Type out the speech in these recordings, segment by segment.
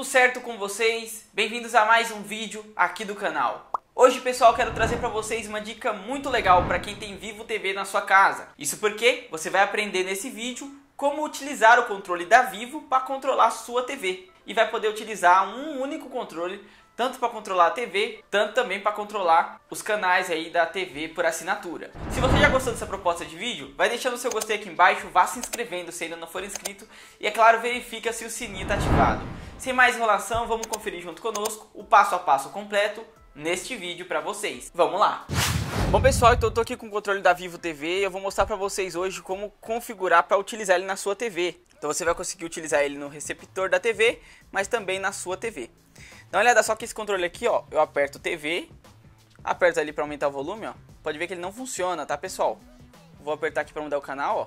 tudo certo com vocês? Bem-vindos a mais um vídeo aqui do canal. Hoje, pessoal, quero trazer para vocês uma dica muito legal para quem tem Vivo TV na sua casa. Isso porque você vai aprender nesse vídeo como utilizar o controle da Vivo para controlar sua TV e vai poder utilizar um único controle tanto para controlar a TV, tanto também para controlar os canais aí da TV por assinatura. Se você já gostou dessa proposta de vídeo, vai deixando o seu gostei aqui embaixo, vá se inscrevendo se ainda não for inscrito e é claro, verifica se o sininho está ativado. Sem mais enrolação, vamos conferir junto conosco o passo a passo completo neste vídeo para vocês. Vamos lá! Bom pessoal, então eu tô aqui com o controle da Vivo TV e eu vou mostrar para vocês hoje como configurar para utilizar ele na sua TV. Então você vai conseguir utilizar ele no receptor da TV, mas também na sua TV. Dá uma olhada só que esse controle aqui, ó, eu aperto TV, aperto ali para aumentar o volume, ó. Pode ver que ele não funciona, tá, pessoal? Vou apertar aqui para mudar o canal, ó.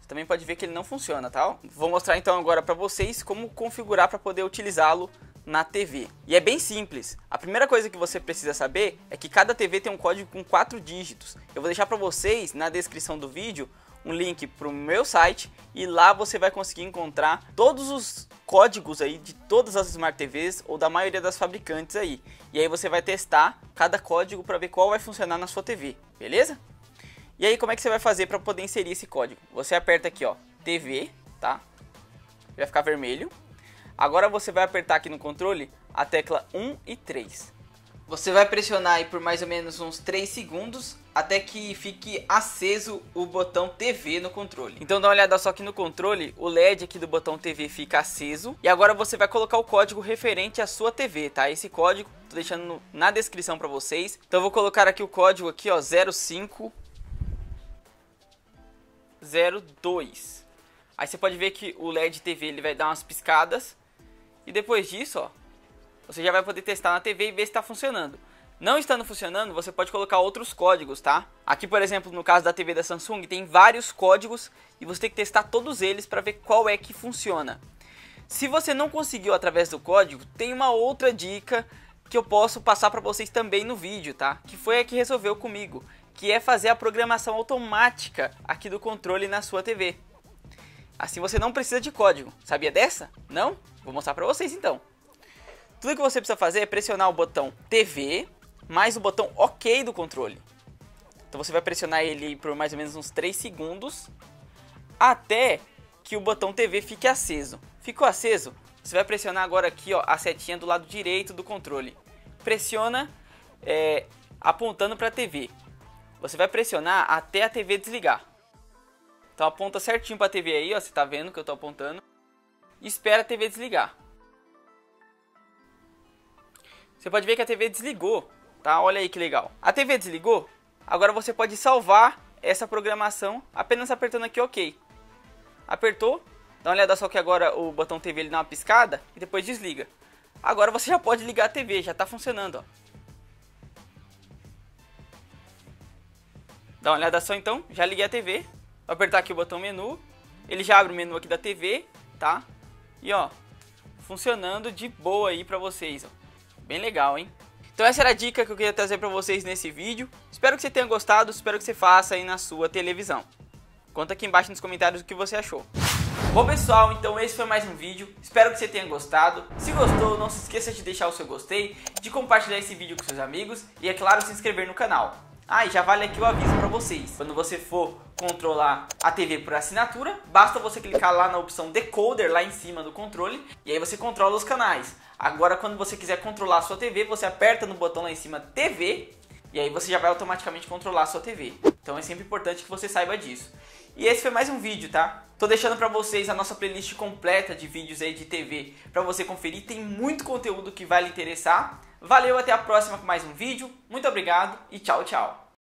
Você também pode ver que ele não funciona, tá? Vou mostrar então agora para vocês como configurar para poder utilizá-lo na TV. E é bem simples. A primeira coisa que você precisa saber é que cada TV tem um código com 4 dígitos. Eu vou deixar para vocês na descrição do vídeo um link para o meu site e lá você vai conseguir encontrar todos os códigos aí de todas as Smart TVs ou da maioria das fabricantes aí. E aí você vai testar cada código para ver qual vai funcionar na sua TV, beleza? E aí como é que você vai fazer para poder inserir esse código? Você aperta aqui, ó, TV, tá? Vai ficar vermelho. Agora você vai apertar aqui no controle a tecla 1 e 3. Você vai pressionar aí por mais ou menos uns 3 segundos até que fique aceso o botão TV no controle. Então dá uma olhada só que no controle, o LED aqui do botão TV fica aceso. E agora você vai colocar o código referente à sua TV, tá? Esse código, tô deixando na descrição para vocês. Então eu vou colocar aqui o código aqui, ó, 0502. Aí você pode ver que o LED TV ele vai dar umas piscadas. E depois disso, ó, você já vai poder testar na TV e ver se está funcionando. Não estando funcionando, você pode colocar outros códigos, tá? Aqui, por exemplo, no caso da TV da Samsung, tem vários códigos e você tem que testar todos eles para ver qual é que funciona. Se você não conseguiu através do código, tem uma outra dica que eu posso passar para vocês também no vídeo, tá? Que foi a que resolveu comigo, que é fazer a programação automática aqui do controle na sua TV. Assim você não precisa de código. Sabia dessa? Não? Vou mostrar para vocês então. Tudo que você precisa fazer é pressionar o botão TV mais o botão OK do controle. Então você vai pressionar ele por mais ou menos uns 3 segundos até que o botão TV fique aceso. Ficou aceso? Você vai pressionar agora aqui ó, a setinha do lado direito do controle. Pressiona é, apontando para a TV. Você vai pressionar até a TV desligar. Então aponta certinho para a TV aí, ó, você está vendo que eu estou apontando. E espera a TV desligar. Você pode ver que a TV desligou, tá? Olha aí que legal. A TV desligou, agora você pode salvar essa programação apenas apertando aqui OK. Apertou, dá uma olhada só que agora o botão TV ele dá uma piscada e depois desliga. Agora você já pode ligar a TV, já está funcionando, ó. Dá uma olhada só então, já liguei a TV. Vou apertar aqui o botão menu, ele já abre o menu aqui da TV, tá? E ó, funcionando de boa aí pra vocês, ó. Bem legal, hein? Então essa era a dica que eu queria trazer para vocês nesse vídeo. Espero que você tenha gostado, espero que você faça aí na sua televisão. Conta aqui embaixo nos comentários o que você achou. Bom pessoal, então esse foi mais um vídeo, espero que você tenha gostado. Se gostou, não se esqueça de deixar o seu gostei, de compartilhar esse vídeo com seus amigos e é claro se inscrever no canal. Ah, e já vale aqui o aviso para vocês. Quando você for controlar a TV por assinatura, basta você clicar lá na opção decoder lá em cima do controle e aí você controla os canais. Agora quando você quiser controlar a sua TV, você aperta no botão lá em cima TV e aí você já vai automaticamente controlar a sua TV. Então é sempre importante que você saiba disso. E esse foi mais um vídeo, tá? Tô deixando pra vocês a nossa playlist completa de vídeos aí de TV pra você conferir. Tem muito conteúdo que vai lhe interessar. Valeu, até a próxima com mais um vídeo. Muito obrigado e tchau, tchau.